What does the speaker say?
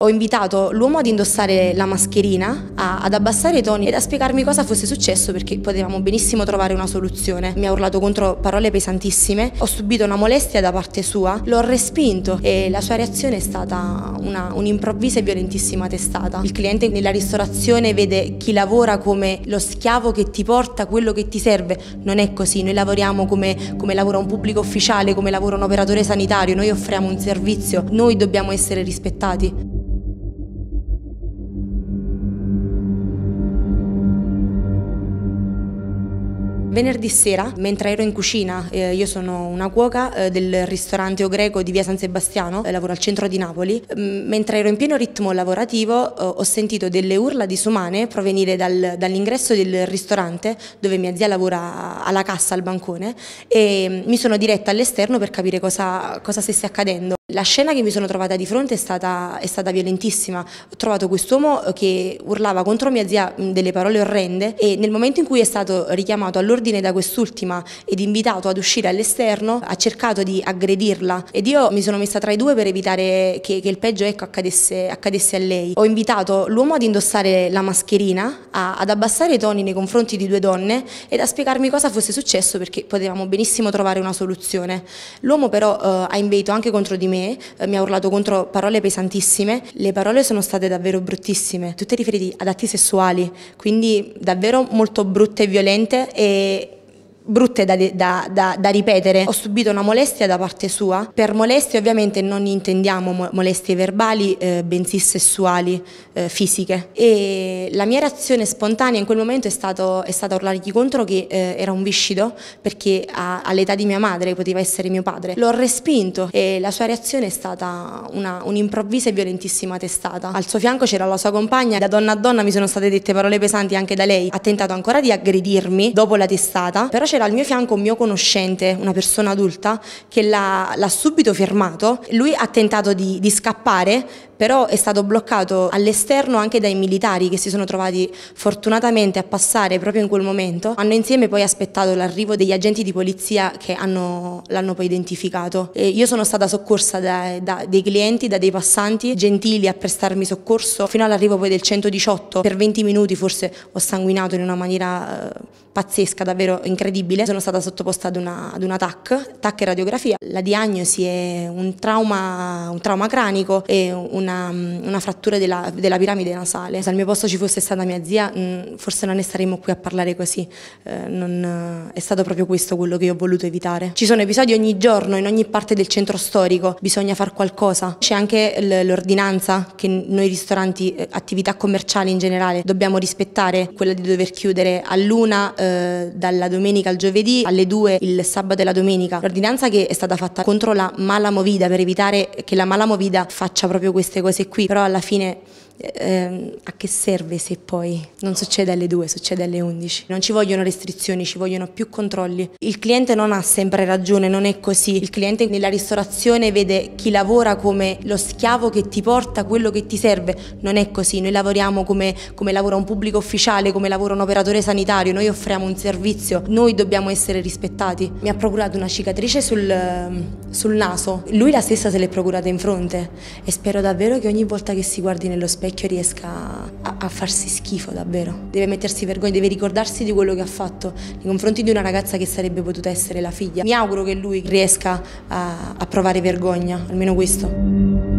Ho invitato l'uomo ad indossare la mascherina, a, ad abbassare i toni ed a spiegarmi cosa fosse successo perché potevamo benissimo trovare una soluzione. Mi ha urlato contro parole pesantissime, ho subito una molestia da parte sua, l'ho respinto e la sua reazione è stata un'improvvisa e violentissima testata. Il cliente nella ristorazione vede chi lavora come lo schiavo che ti porta quello che ti serve. Non è così, noi lavoriamo come, come lavora un pubblico ufficiale, come lavora un operatore sanitario, noi offriamo un servizio, noi dobbiamo essere rispettati. Venerdì sera, mentre ero in cucina, eh, io sono una cuoca eh, del ristorante O Greco di via San Sebastiano, eh, lavoro al centro di Napoli, mm, mentre ero in pieno ritmo lavorativo ho sentito delle urla disumane provenire dal, dall'ingresso del ristorante dove mia zia lavora alla cassa al bancone e mm, mi sono diretta all'esterno per capire cosa, cosa stesse accadendo. La scena che mi sono trovata di fronte è stata, è stata violentissima. Ho trovato quest'uomo che urlava contro mia zia mm, delle parole orrende e nel momento in cui è stato richiamato all'ordine ordine da quest'ultima ed invitato ad uscire all'esterno, ha cercato di aggredirla ed io mi sono messa tra i due per evitare che, che il peggio ecco, accadesse, accadesse, a lei. Ho invitato l'uomo ad indossare la mascherina, a, ad abbassare i toni nei confronti di due donne ed a spiegarmi cosa fosse successo perché potevamo benissimo trovare una soluzione. L'uomo però eh, ha inveito anche contro di me, eh, mi ha urlato contro parole pesantissime, le parole sono state davvero bruttissime, tutte riferite ad atti sessuali, quindi davvero molto brutte e violente e brutte da, da, da, da, ripetere. Ho subito una molestia da parte sua. Per molestie ovviamente non intendiamo molestie verbali, eh, bensì sessuali, eh, fisiche. E la mia reazione spontanea in quel momento è, stato, è stata urlargli contro che eh, era un viscido, perché all'età di mia madre poteva essere mio padre. L'ho respinto e la sua reazione è stata un'improvvisa e violentissima testata. Al suo fianco c'era la sua compagna, da donna a donna mi sono state dette parole pesanti anche da lei. Ha tentato ancora di aggredirmi dopo la testata, però c'era c'era al mio fianco un mio conoscente, una persona adulta, che l'ha, subito fermato. Lui ha tentato di, di scappare, però è stato bloccato all'esterno anche dai militari che si sono trovati fortunatamente a passare proprio in quel momento. Hanno insieme poi aspettato l'arrivo degli agenti di polizia che hanno, l'hanno poi identificato. E io sono stata soccorsa da, da, dei clienti, da dei passanti gentili a prestarmi soccorso fino all'arrivo poi del 118. Per 20 minuti forse ho sanguinato in una maniera eh, pazzesca, davvero incredibile. Sono stata sottoposta ad una, ad una TAC, TAC e radiografia. La diagnosi è un trauma, un trauma cranico e una, una frattura della, della, piramide nasale. Se al mio posto ci fosse stata mia zia, mm, forse non ne staremmo qui a parlare così. Eh, non, è stato proprio questo quello che io ho voluto evitare. Ci sono episodi ogni giorno, in ogni parte del centro storico, bisogna fare qualcosa. C'è anche l'ordinanza che noi ristoranti, eh, attività commerciali in generale, dobbiamo rispettare, quella di dover chiudere a luna eh, eh, dalla domenica al giovedì alle 2 il sabato e la domenica. L'ordinanza che è stata fatta contro la mala movida per evitare che la mala movida faccia proprio queste cose qui, però alla fine eh, a che serve se poi non succede alle 2, succede alle 11? Non ci vogliono restrizioni, ci vogliono più controlli. Il cliente non ha sempre ragione, non è così. Il cliente nella ristorazione vede chi lavora come lo schiavo che ti porta quello che ti serve. Non è così. Noi lavoriamo come, come lavora un pubblico ufficiale, come lavora un operatore sanitario, noi offriamo un servizio, noi dobbiamo essere rispettati. Mi ha procurato una cicatrice sul, sul naso, lui la stessa se l'è procurata in fronte e spero davvero che ogni volta che si guardi nello specchio riesca a, a, farsi schifo davvero. Deve mettersi vergogna, deve ricordarsi di quello che ha fatto nei confronti di una ragazza che sarebbe potuta essere la figlia. Mi auguro che lui riesca a, a provare vergogna, almeno questo.